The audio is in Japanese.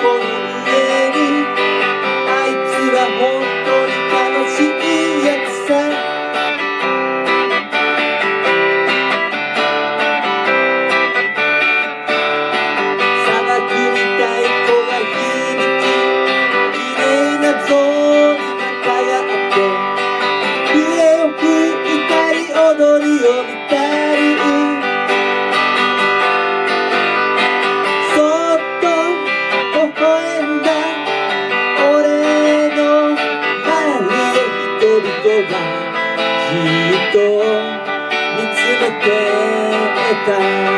Oh. はきっと見つめてた。